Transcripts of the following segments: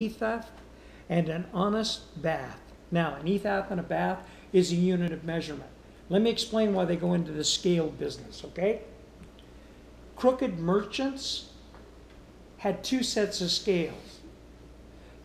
ephah and an honest bath. Now, an ephah and a bath is a unit of measurement. Let me explain why they go into the scale business, okay? Crooked merchants had two sets of scales.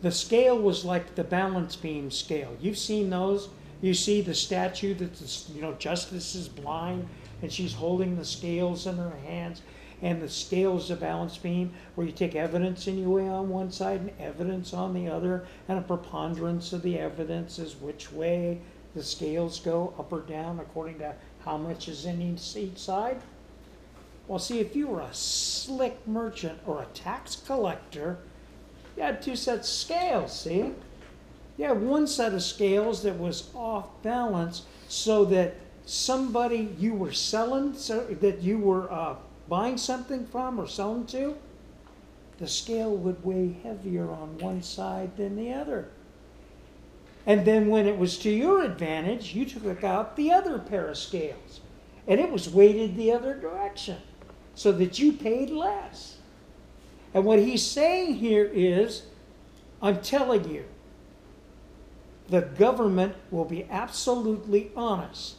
The scale was like the balance beam scale. You've seen those. You see the statue that the, you know justice is blind and she's holding the scales in her hands and the scales of balance beam where you take evidence and you weigh on one side and evidence on the other and a preponderance of the evidence is which way the scales go up or down according to how much is in each, each side. Well see if you were a slick merchant or a tax collector you had two sets of scales see? You had one set of scales that was off balance so that somebody you were selling so that you were uh, buying something from or selling to, the scale would weigh heavier on one side than the other. And then when it was to your advantage, you took out the other pair of scales. And it was weighted the other direction so that you paid less. And what he's saying here is I'm telling you, the government will be absolutely honest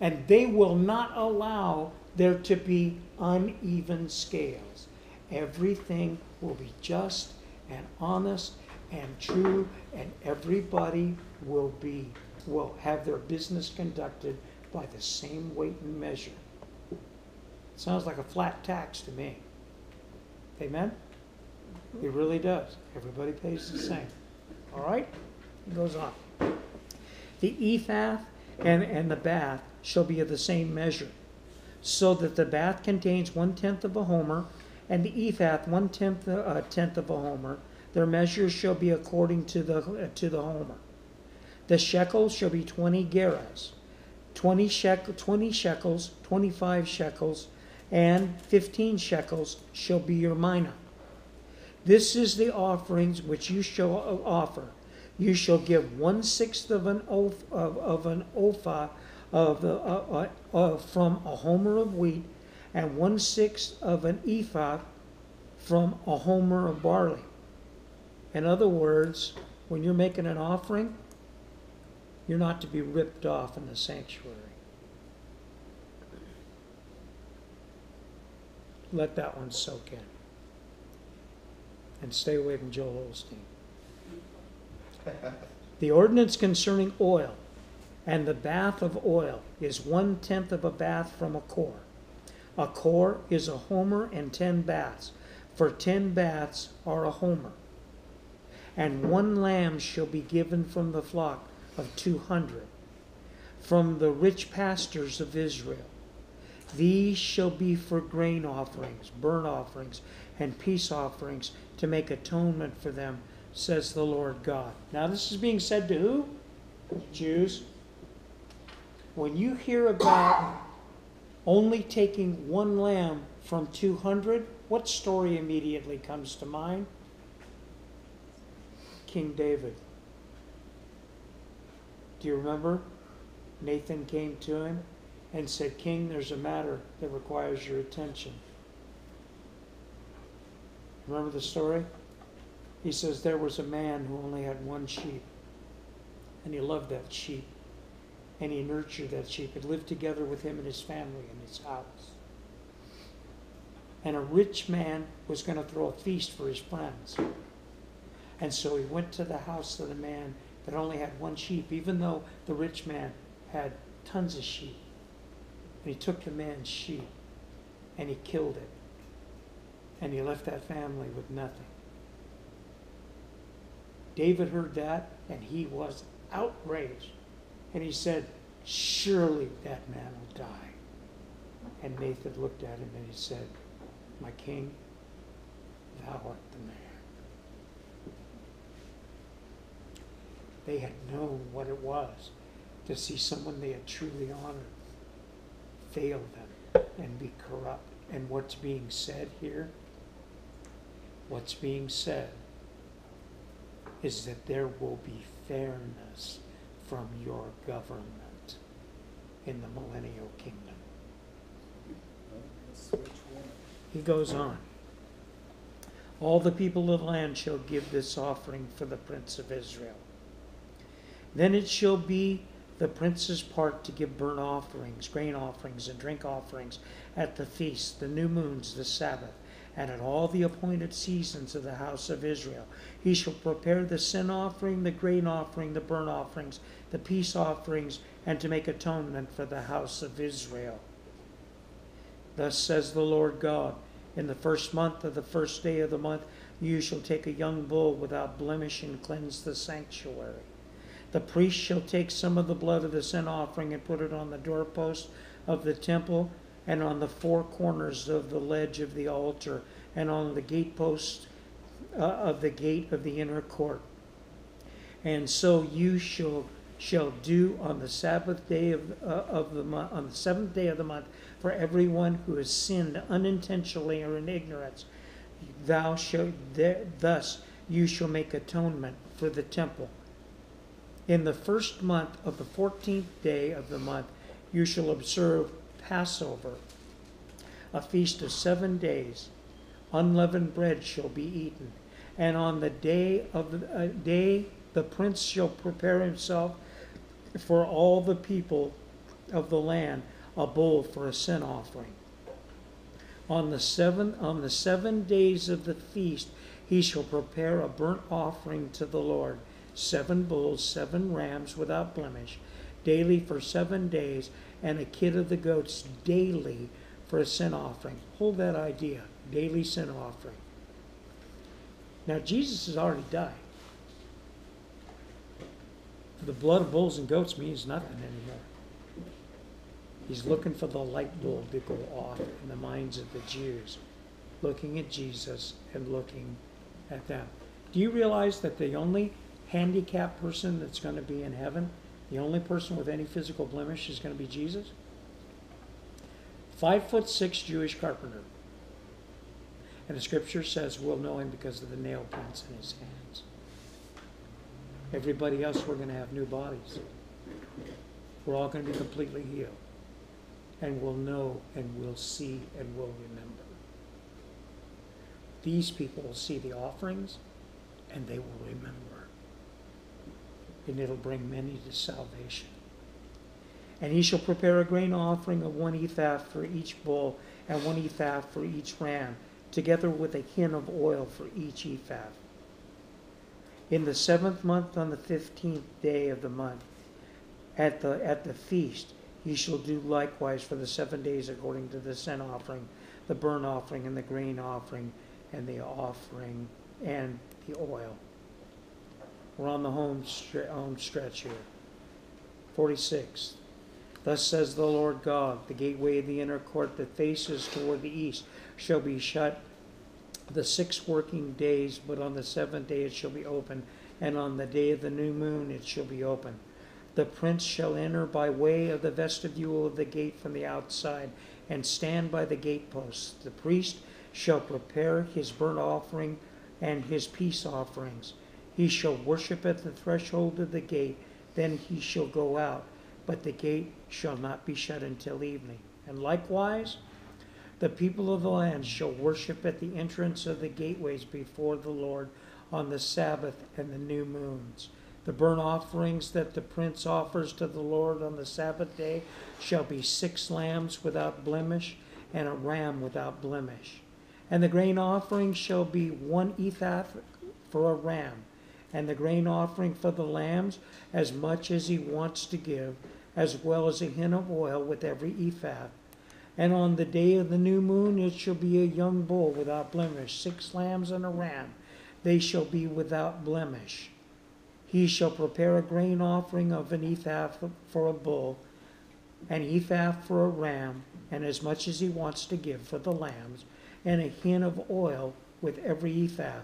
and they will not allow there to be uneven scales. Everything will be just and honest and true, and everybody will be will have their business conducted by the same weight and measure. Sounds like a flat tax to me. Amen? It really does. Everybody pays the same. All right? It goes on. The ephah and, and the bath shall be of the same measure so that the bath contains one tenth of a homer, and the ephah one tenth uh, tenth of a homer. Their measures shall be according to the uh, to the homer. The shekels shall be twenty gerahs, twenty shekel, twenty shekels, twenty five shekels, and fifteen shekels shall be your mina. This is the offerings which you shall uh, offer. You shall give one sixth of an of, of an ephah of the, uh, uh, uh, from a homer of wheat and one sixth of an ephah from a homer of barley. In other words, when you're making an offering, you're not to be ripped off in the sanctuary. Let that one soak in. And stay away from Joel Osteen. the ordinance concerning oil and the bath of oil is one tenth of a bath from a kor. A kor is a homer and ten baths, for ten baths are a homer. And one lamb shall be given from the flock of two hundred, from the rich pastures of Israel. These shall be for grain offerings, burnt offerings, and peace offerings to make atonement for them, says the Lord God. Now, this is being said to who? Jews when you hear about only taking one lamb from 200, what story immediately comes to mind? King David. Do you remember? Nathan came to him and said, King, there's a matter that requires your attention. Remember the story? He says there was a man who only had one sheep, and he loved that sheep and he nurtured that sheep. It lived together with him and his family in his house. And a rich man was going to throw a feast for his friends. And so he went to the house of the man that only had one sheep, even though the rich man had tons of sheep. And he took the man's sheep and he killed it. And he left that family with nothing. David heard that and he was outraged. And he said, Surely that man will die. And Nathan looked at him and he said, My king, thou art the man. They had known what it was to see someone they had truly honored fail them and be corrupt. And what's being said here? What's being said is that there will be fairness from your government in the millennial kingdom. He goes on. All the people of the land shall give this offering for the prince of Israel. Then it shall be the prince's part to give burnt offerings, grain offerings, and drink offerings at the feasts, the new moons, the Sabbath, and at all the appointed seasons of the house of Israel. He shall prepare the sin offering, the grain offering, the burnt offerings, the peace offerings, and to make atonement for the house of Israel. Thus says the Lord God In the first month of the first day of the month, you shall take a young bull without blemish and cleanse the sanctuary. The priest shall take some of the blood of the sin offering and put it on the doorpost of the temple and on the four corners of the ledge of the altar and on the gatepost uh, of the gate of the inner court. And so you shall shall do on the Sabbath day of, uh, of the month, on the seventh day of the month, for everyone who has sinned unintentionally or in ignorance. Thou shalt thus you shall make atonement for the temple. In the first month of the fourteenth day of the month, you shall observe Passover, a feast of seven days. Unleavened bread shall be eaten, and on the day of the uh, day the prince shall prepare himself for all the people of the land a bull for a sin offering. On the seven on the seven days of the feast he shall prepare a burnt offering to the Lord, seven bulls, seven rams without blemish, daily for seven days, and a kid of the goats daily for a sin offering. Hold that idea, daily sin offering. Now Jesus has already died the blood of bulls and goats means nothing anymore. He's looking for the light bulb to go off in the minds of the Jews, looking at Jesus and looking at them. Do you realize that the only handicapped person that's going to be in heaven, the only person with any physical blemish is going to be Jesus? Five foot six Jewish carpenter. And the scripture says we'll know him because of the nail prints in his hands. Everybody else, we're going to have new bodies. We're all going to be completely healed. And we'll know and we'll see and we'll remember. These people will see the offerings and they will remember. And it'll bring many to salvation. And he shall prepare a grain offering of one ephah for each bull and one ephah for each ram, together with a hin of oil for each ephah in the seventh month on the fifteenth day of the month at the at the feast he shall do likewise for the seven days according to the sin offering the burnt offering and the grain offering and the offering and the oil we're on the home, stre- home stretch here 46 thus says the lord god the gateway of the inner court that faces toward the east shall be shut the six working days, but on the seventh day it shall be open, and on the day of the new moon it shall be open. The prince shall enter by way of the vestibule of the gate from the outside, and stand by the gateposts. The priest shall prepare his burnt offering and his peace offerings. He shall worship at the threshold of the gate, then he shall go out, but the gate shall not be shut until evening. And likewise, the people of the land shall worship at the entrance of the gateways before the Lord on the Sabbath and the new moons. The burnt offerings that the prince offers to the Lord on the Sabbath day shall be six lambs without blemish and a ram without blemish. And the grain offering shall be one ephah for a ram, and the grain offering for the lambs as much as he wants to give, as well as a hin of oil with every ephah and on the day of the new moon it shall be a young bull without blemish, six lambs and a ram. They shall be without blemish. He shall prepare a grain offering of an ephah for a bull, an ephah for a ram, and as much as he wants to give for the lambs, and a hin of oil with every ephah.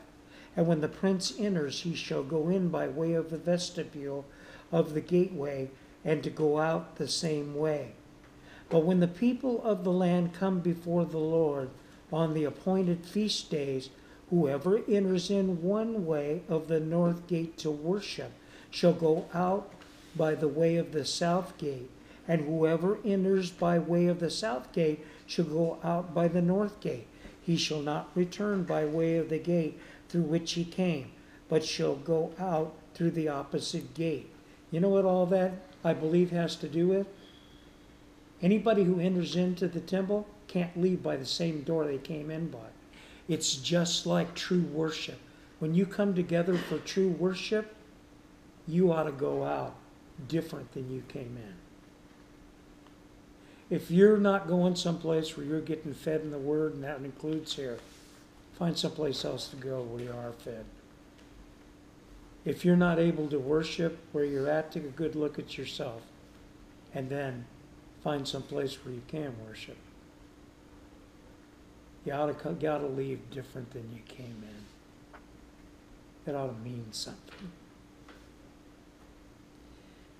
And when the prince enters, he shall go in by way of the vestibule of the gateway, and to go out the same way. But when the people of the land come before the Lord on the appointed feast days, whoever enters in one way of the north gate to worship shall go out by the way of the south gate, and whoever enters by way of the south gate shall go out by the north gate. he shall not return by way of the gate through which he came, but shall go out through the opposite gate. You know what all that, I believe, has to do with? Anybody who enters into the temple can't leave by the same door they came in by. It's just like true worship. When you come together for true worship, you ought to go out different than you came in. If you're not going someplace where you're getting fed in the Word, and that includes here, find someplace else to go where you are fed. If you're not able to worship where you're at, take a good look at yourself and then find some place where you can worship. You ought to, you ought to leave different than you came in. It ought to mean something.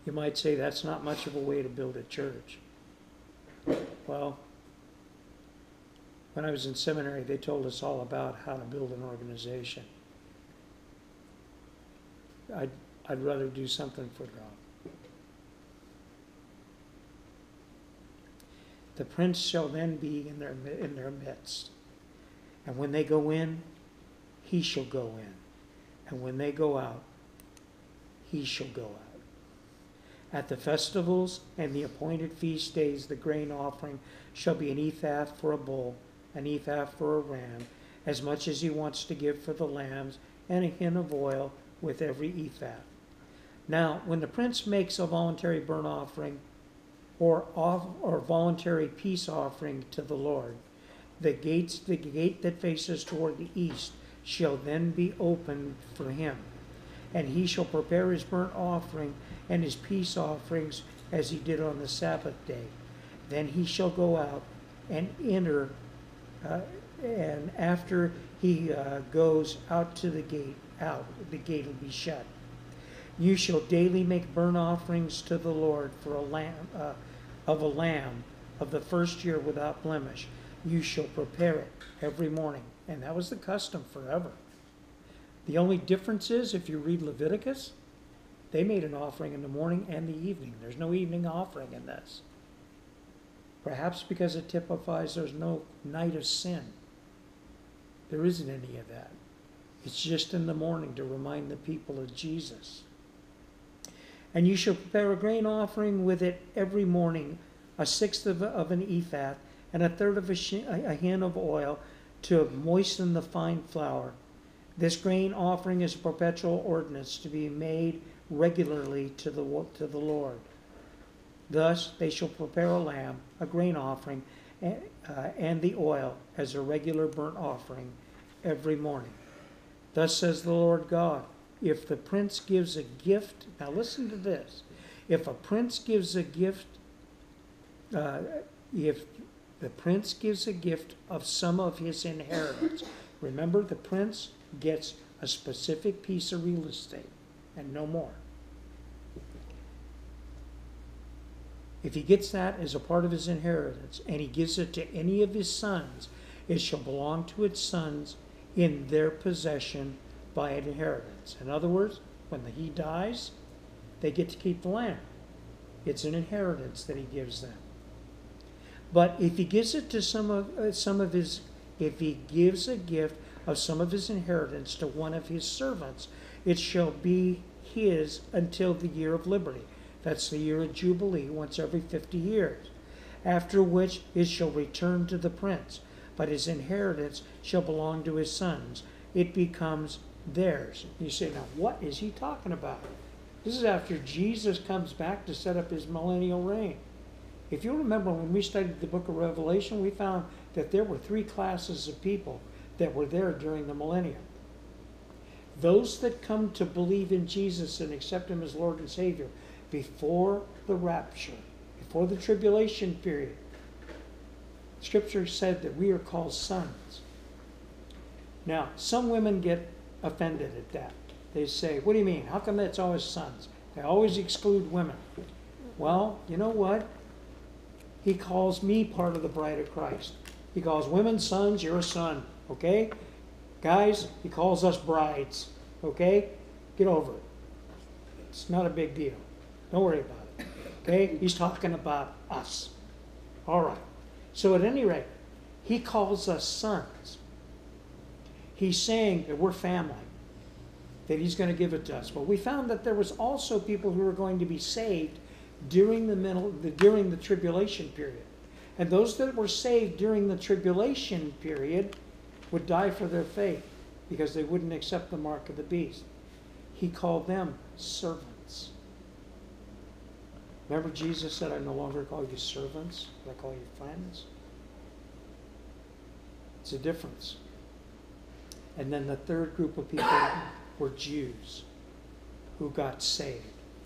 You might say that's not much of a way to build a church. Well, when I was in seminary, they told us all about how to build an organization. I'd, I'd rather do something for God. The prince shall then be in their, in their midst. And when they go in, he shall go in. And when they go out, he shall go out. At the festivals and the appointed feast days, the grain offering shall be an ephah for a bull, an ephah for a ram, as much as he wants to give for the lambs, and a hin of oil with every ephah. Now, when the prince makes a voluntary burnt offering or, off, or voluntary peace offering to the Lord, the gates, the gate that faces toward the east, shall then be opened for him, and he shall prepare his burnt offering and his peace offerings as he did on the Sabbath day. Then he shall go out and enter, uh, and after he uh, goes out to the gate, out, the gate will be shut. You shall daily make burnt offerings to the Lord for a lamb uh, of a lamb of the first year without blemish. You shall prepare it every morning, and that was the custom forever. The only difference is if you read Leviticus, they made an offering in the morning and the evening. There's no evening offering in this. Perhaps because it typifies there's no night of sin. There isn't any of that. It's just in the morning to remind the people of Jesus. And you shall prepare a grain offering with it every morning, a sixth of, of an ephah, and a third of a, a hin of oil to moisten the fine flour. This grain offering is a perpetual ordinance to be made regularly to the, to the Lord. Thus they shall prepare a lamb, a grain offering, and, uh, and the oil as a regular burnt offering every morning. Thus says the Lord God if the prince gives a gift, now listen to this. If a prince gives a gift, uh, if the prince gives a gift of some of his inheritance, remember the prince gets a specific piece of real estate and no more. If he gets that as a part of his inheritance and he gives it to any of his sons, it shall belong to its sons in their possession by an inheritance. In other words, when he dies, they get to keep the land. It's an inheritance that he gives them. But if he gives it to some of uh, some of his, if he gives a gift of some of his inheritance to one of his servants, it shall be his until the year of liberty. That's the year of Jubilee, once every fifty years. After which it shall return to the prince but his inheritance shall belong to his sons. It becomes theirs. You say, now what is he talking about? This is after Jesus comes back to set up his millennial reign. If you remember when we studied the book of Revelation, we found that there were three classes of people that were there during the millennium. Those that come to believe in Jesus and accept him as Lord and Savior before the rapture, before the tribulation period, Scripture said that we are called sons. Now, some women get offended at that. They say, What do you mean? How come it's always sons? They always exclude women. Well, you know what? He calls me part of the bride of Christ. He calls women sons, you're a son, okay? Guys, he calls us brides, okay? Get over it. It's not a big deal. Don't worry about it, okay? He's talking about us. All right. So, at any rate, He calls us sons. He's saying that we're family, that He's going to give it to us. But we found that there was also people who were going to be saved during the middle, the, during the tribulation period. And those that were saved during the tribulation period would die for their faith because they wouldn't accept the mark of the beast. He called them servants. Remember, Jesus said, I no longer call you servants, I call you friends. It's a difference. And then the third group of people were Jews who got saved.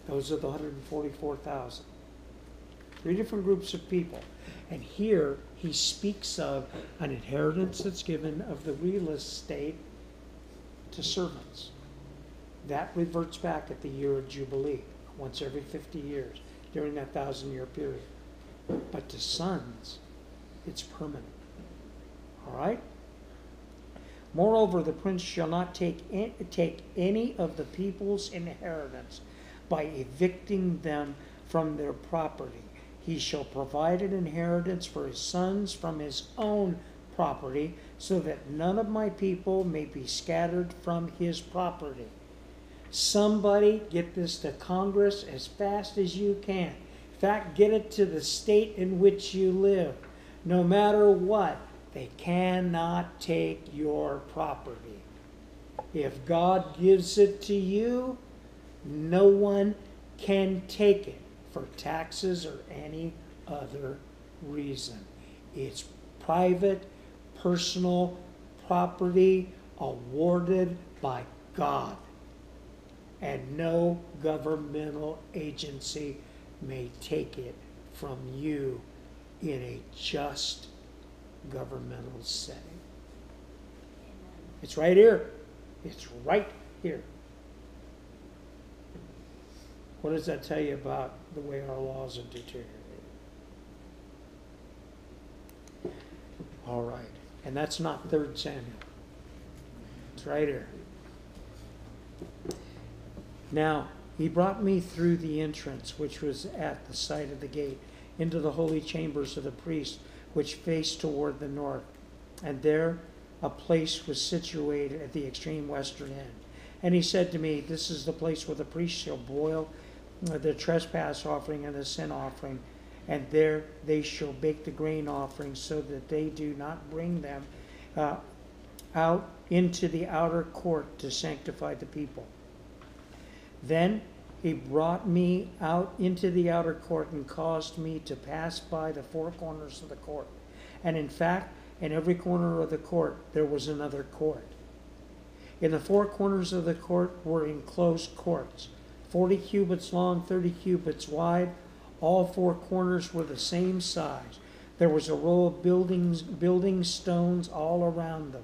Those are the 144,000. Three different groups of people. And here he speaks of an inheritance that's given of the real estate to servants. That reverts back at the year of Jubilee, once every 50 years, during that thousand year period. But to sons, it's permanent. All right? Moreover, the prince shall not take, in, take any of the people's inheritance by evicting them from their property. He shall provide an inheritance for his sons from his own property, so that none of my people may be scattered from his property. Somebody get this to Congress as fast as you can. In fact, get it to the state in which you live. No matter what, they cannot take your property. If God gives it to you, no one can take it for taxes or any other reason. It's private, personal property awarded by God. And no governmental agency may take it from you in a just governmental setting. It's right here. It's right here. What does that tell you about the way our laws have deteriorated? All right. And that's not 3rd Samuel. It's right here. Now, he brought me through the entrance, which was at the side of the gate, into the holy chambers of the priests which faced toward the north. And there a place was situated at the extreme western end. And he said to me, This is the place where the priests shall boil the trespass offering and the sin offering, and there they shall bake the grain offering, so that they do not bring them uh, out into the outer court to sanctify the people. Then he brought me out into the outer court and caused me to pass by the four corners of the court. And in fact, in every corner of the court, there was another court. In the four corners of the court were enclosed courts, 40 cubits long, 30 cubits wide. All four corners were the same size. There was a row of buildings, building stones all around them.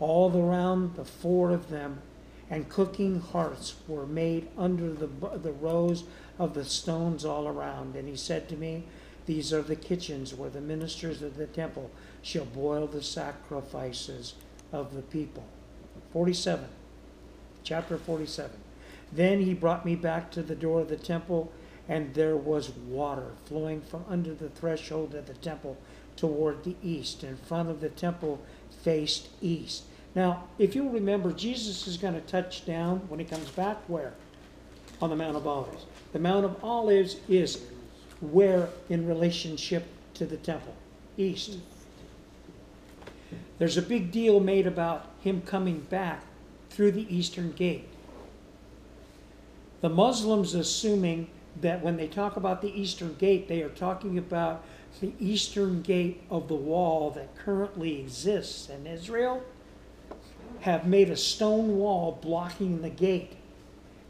All around the four of them and cooking hearths were made under the, the rows of the stones all around. And he said to me, These are the kitchens where the ministers of the temple shall boil the sacrifices of the people. 47, chapter 47. Then he brought me back to the door of the temple, and there was water flowing from under the threshold of the temple toward the east. In front of the temple faced east now, if you'll remember, Jesus is going to touch down when he comes back where? On the Mount of Olives. The Mount of Olives is where in relationship to the temple? East. There's a big deal made about him coming back through the eastern gate. The Muslims assuming that when they talk about the eastern gate, they are talking about the eastern gate of the wall that currently exists in Israel have made a stone wall blocking the gate.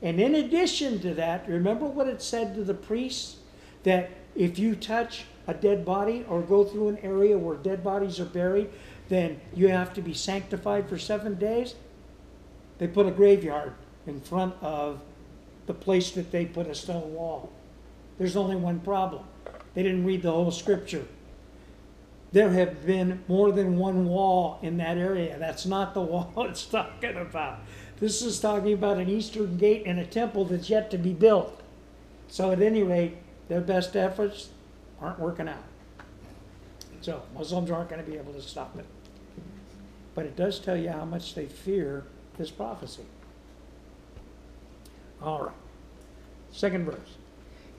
And in addition to that, remember what it said to the priests? That if you touch a dead body or go through an area where dead bodies are buried, then you have to be sanctified for seven days. They put a graveyard in front of the place that they put a stone wall. There's only one problem. They didn't read the whole scripture there have been more than one wall in that area. That's not the wall it's talking about. This is talking about an eastern gate and a temple that's yet to be built. So, at any rate, their best efforts aren't working out. So Muslims aren't going to be able to stop it. But it does tell you how much they fear this prophecy. All right. Second verse.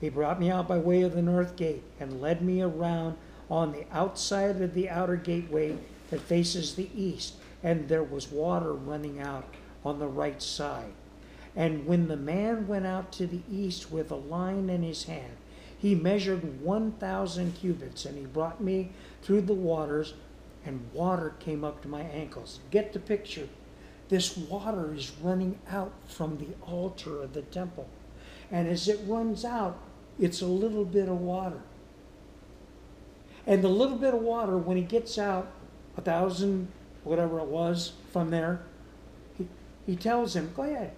He brought me out by way of the north gate and led me around on the outside of the outer gateway that faces the east, and there was water running out on the right side. And when the man went out to the east with a line in his hand, he measured 1,000 cubits, and he brought me through the waters, and water came up to my ankles. Get the picture. This water is running out from the altar of the temple. And as it runs out, it's a little bit of water. And the little bit of water, when he gets out, a thousand, whatever it was, from there, he, he tells him, Go ahead.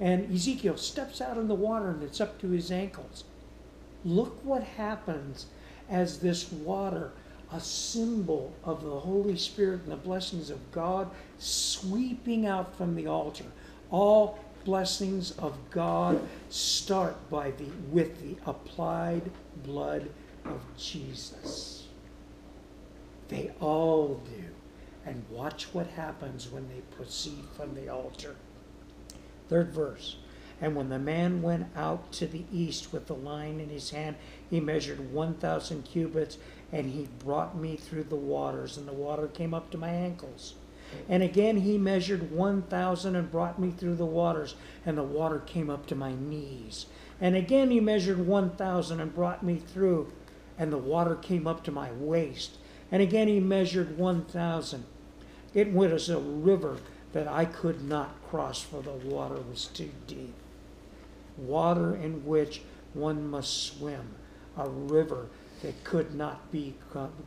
And Ezekiel steps out in the water and it's up to his ankles. Look what happens as this water, a symbol of the Holy Spirit and the blessings of God, sweeping out from the altar. All blessings of God start by the with the applied blood of Jesus. They all do. And watch what happens when they proceed from the altar. Third verse. And when the man went out to the east with the line in his hand, he measured 1,000 cubits, and he brought me through the waters, and the water came up to my ankles. And again he measured 1,000 and brought me through the waters, and the water came up to my knees. And again he measured 1,000 and brought me through, and the water came up to my waist. And again he measured 1,000. It was a river that I could not cross, for the water was too deep. Water in which one must swim, a river that could not be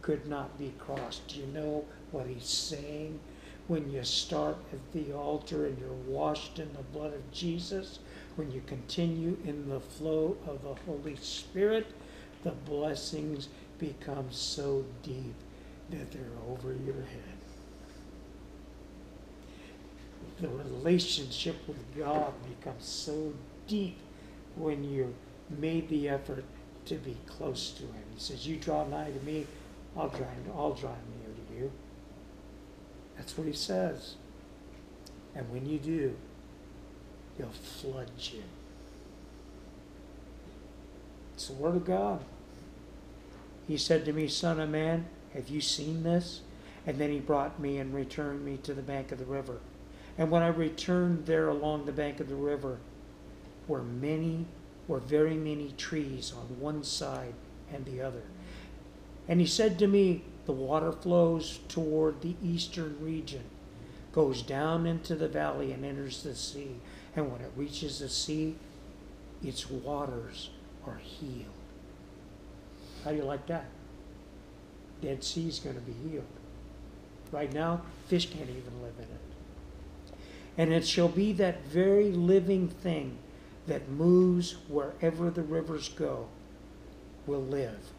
could not be crossed. Do you know what he's saying? when you start at the altar and you're washed in the blood of Jesus, when you continue in the flow of the Holy Spirit, the blessings become so deep that they're over your head. The relationship with God becomes so deep when you made the effort to be close to Him. He says, You draw nigh to me, I'll draw, I'll draw near to you. That's what he says. And when you do, he'll flood you. It's the Word of God. He said to me, Son of man, have you seen this? And then he brought me and returned me to the bank of the river. And when I returned there along the bank of the river, were many, were very many trees on one side and the other. And he said to me, the water flows toward the eastern region, goes down into the valley and enters the sea. And when it reaches the sea, its waters are healed. How do you like that? Dead Sea is going to be healed. Right now, fish can't even live in it. And it shall be that very living thing that moves wherever the rivers go will live.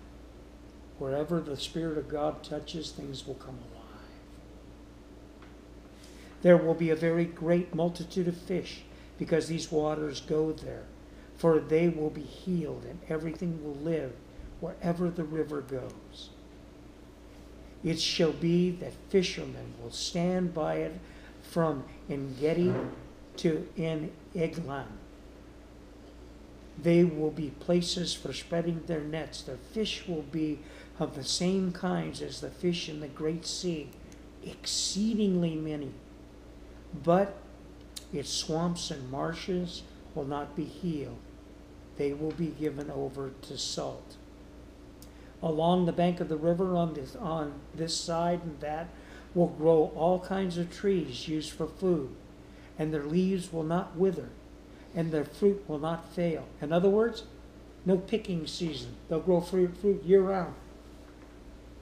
Wherever the Spirit of God touches, things will come alive. There will be a very great multitude of fish because these waters go there, for they will be healed and everything will live wherever the river goes. It shall be that fishermen will stand by it from Engedi to En Eglaim. They will be places for spreading their nets. Their fish will be of the same kinds as the fish in the great sea, exceedingly many. But its swamps and marshes will not be healed, they will be given over to salt. Along the bank of the river on this, on this side and that will grow all kinds of trees used for food, and their leaves will not wither, and their fruit will not fail. In other words, no picking season. They'll grow fruit, fruit year round.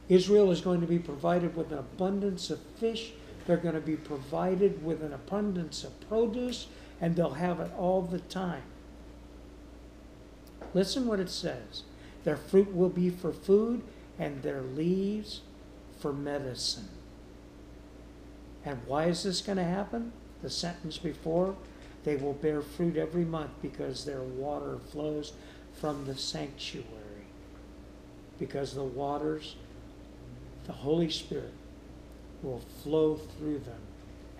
Israel is going to be provided with an abundance of fish. They're going to be provided with an abundance of produce, and they'll have it all the time. Listen what it says. Their fruit will be for food, and their leaves for medicine. And why is this going to happen? The sentence before, they will bear fruit every month because their water flows from the sanctuary. Because the waters the Holy Spirit will flow through them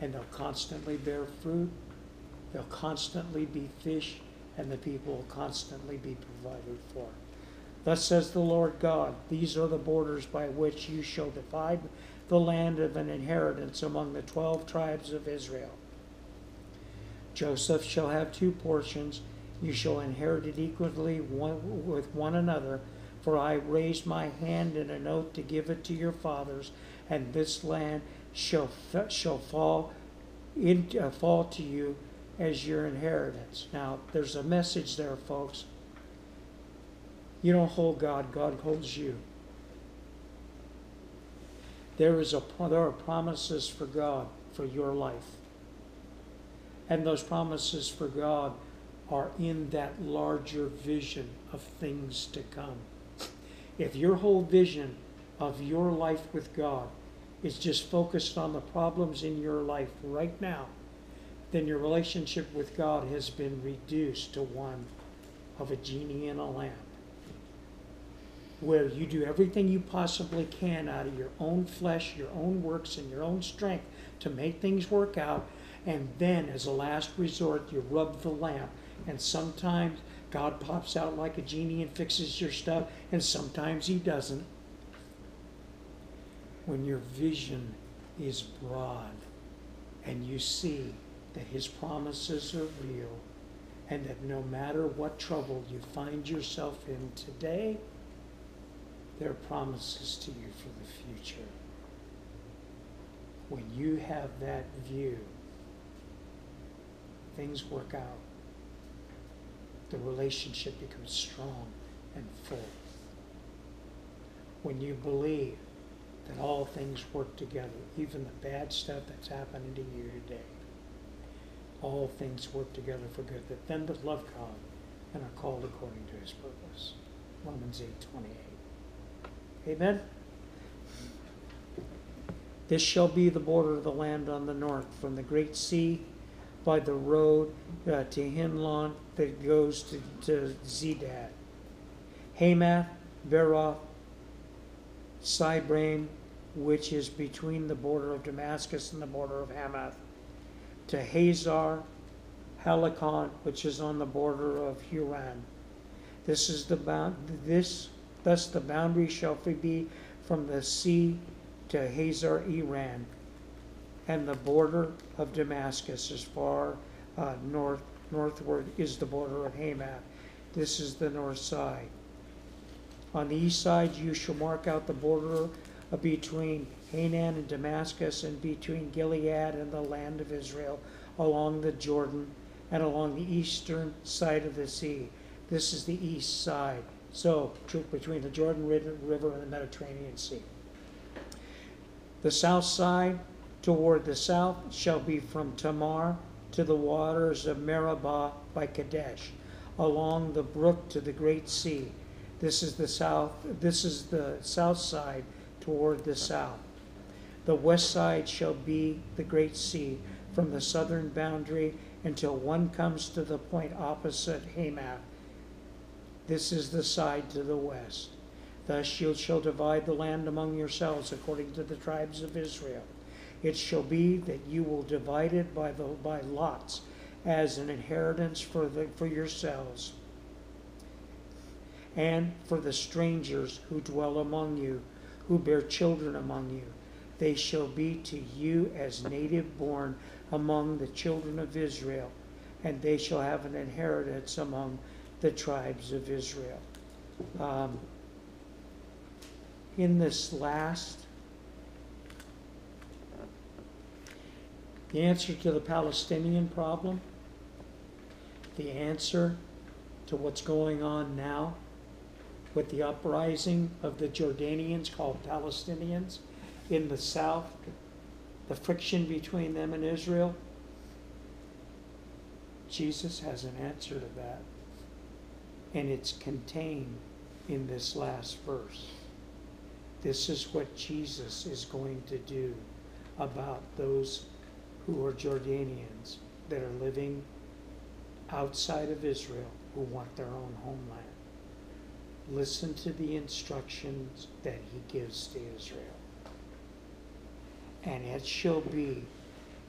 and they'll constantly bear fruit, they'll constantly be fish, and the people will constantly be provided for. Thus says the Lord God, These are the borders by which you shall divide the land of an inheritance among the twelve tribes of Israel. Joseph shall have two portions. You shall inherit it equally one, with one another. For I raised my hand in an oath to give it to your fathers, and this land shall shall fall in, uh, fall to you as your inheritance. Now, there's a message there, folks. You don't hold God; God holds you. There is a there are promises for God for your life. And those promises for God are in that larger vision of things to come. If your whole vision of your life with God is just focused on the problems in your life right now, then your relationship with God has been reduced to one of a genie in a lamp. Where you do everything you possibly can out of your own flesh, your own works, and your own strength to make things work out, and then, as a last resort, you rub the lamp. And sometimes God pops out like a genie and fixes your stuff, and sometimes He doesn't. When your vision is broad and you see that His promises are real, and that no matter what trouble you find yourself in today, there are promises to you for the future. When you have that view, things work out. The relationship becomes strong and full. When you believe that all things work together, even the bad stuff that's happening to you today, all things work together for good, that them that love God and are called according to his purpose. Romans 8 28. Amen. This shall be the border of the land on the north, from the great sea by the road uh, to Hinlon that goes to, to Zedad. Hamath, Beroth, Sibraim, which is between the border of Damascus and the border of Hamath, to Hazar, Halakon, which is on the border of Hauran. This is the bound. This thus the boundary shall be from the sea to Hazar Enan, and the border of Damascus as far uh, north northward is the border of Hamath. This is the north side. On the east side, you shall mark out the border between Hanan and Damascus, and between Gilead and the land of Israel, along the Jordan, and along the eastern side of the sea. This is the east side. So, between the Jordan River and the Mediterranean Sea. The south side toward the south shall be from Tamar to the waters of Meribah by Kadesh, along the brook to the great sea. This is the south this is the south side toward the south. The west side shall be the great sea from the southern boundary until one comes to the point opposite Hamath. This is the side to the west. Thus you shall divide the land among yourselves according to the tribes of Israel. It shall be that you will divide it by, the, by lots as an inheritance for, the, for yourselves and for the strangers who dwell among you, who bear children among you. They shall be to you as native born among the children of Israel, and they shall have an inheritance among the tribes of Israel. Um, in this last The answer to the Palestinian problem, the answer to what's going on now with the uprising of the Jordanians called Palestinians in the south, the friction between them and Israel. Jesus has an answer to that. And it's contained in this last verse. This is what Jesus is going to do about those who are Jordanians that are living outside of Israel who want their own homeland. Listen to the instructions that he gives to Israel. And it shall be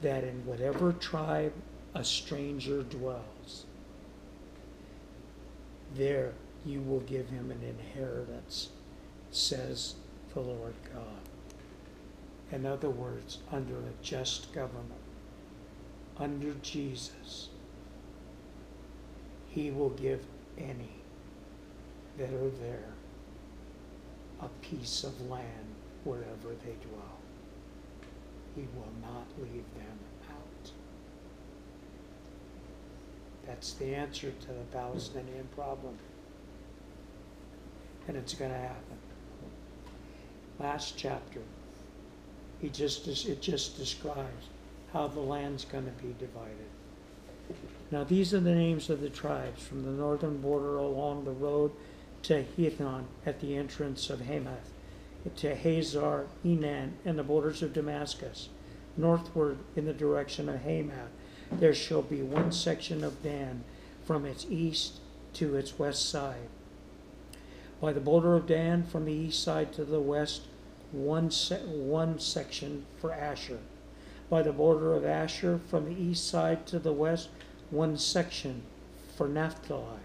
that in whatever tribe a stranger dwells, there you will give him an inheritance, says the Lord God. In other words, under a just government, under Jesus, he will give any that are there a piece of land wherever they dwell. He will not leave them out. That's the answer to the Palestinian problem. And it's going to happen. Last chapter, he just it just describes how the land's going to be divided. Now these are the names of the tribes from the northern border along the road to Hethlon at the entrance of Hamath, to Hazar, Enan, and the borders of Damascus. Northward in the direction of Hamath, there shall be one section of Dan from its east to its west side. By the border of Dan, from the east side to the west, one, se- one section for Asher. By the border of Asher, from the east side to the west, one section for Naphtali.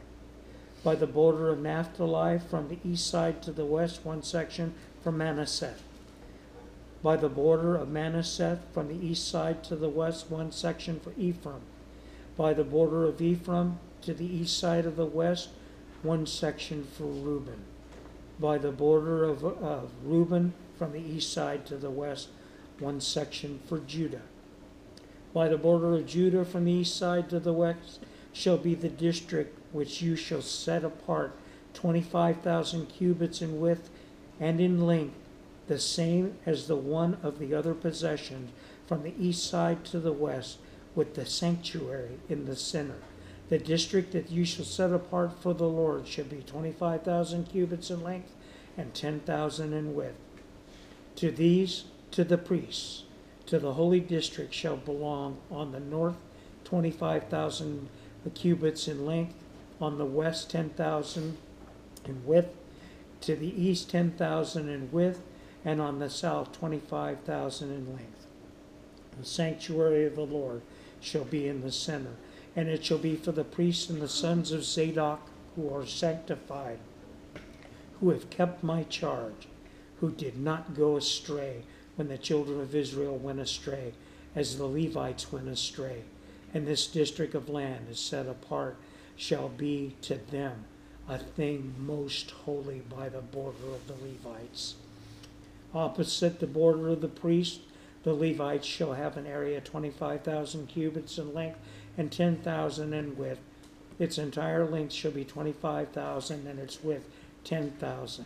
By the border of Naphtali, from the east side to the west, one section for Manasseh. By the border of Manasseh, from the east side to the west, one section for Ephraim. By the border of Ephraim, to the east side of the west, one section for Reuben. By the border of, of Reuben, from the east side to the west, one section for Judah. By the border of Judah, from the east side to the west, shall be the district which you shall set apart, twenty-five thousand cubits in width and in length, the same as the one of the other possessions, from the east side to the west, with the sanctuary in the center. The district that you shall set apart for the Lord shall be twenty-five thousand cubits in length and ten thousand in width. To these, to the priests, to the holy district shall belong on the north twenty-five thousand cubits in length, on the west ten thousand in width, to the east ten thousand in width, and on the south twenty-five thousand in length. The sanctuary of the Lord shall be in the center, and it shall be for the priests and the sons of Zadok who are sanctified, who have kept my charge, who did not go astray when the children of Israel went astray, as the Levites went astray. And this district of land is set apart, shall be to them a thing most holy by the border of the Levites. Opposite the border of the priest, the Levites shall have an area 25,000 cubits in length and 10,000 in width. Its entire length shall be 25,000 and its width 10,000.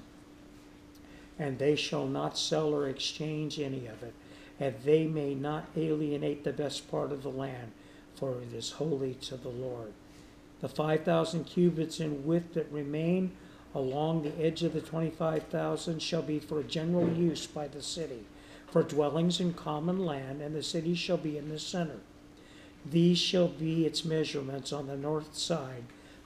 And they shall not sell or exchange any of it, and they may not alienate the best part of the land, for it is holy to the Lord. The 5,000 cubits in width that remain along the edge of the 25,000 shall be for general use by the city, for dwellings in common land, and the city shall be in the center. These shall be its measurements on the north side,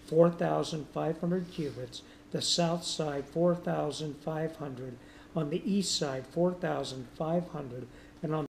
4,500 cubits, the south side, 4,500, on the east side, 4,500, and on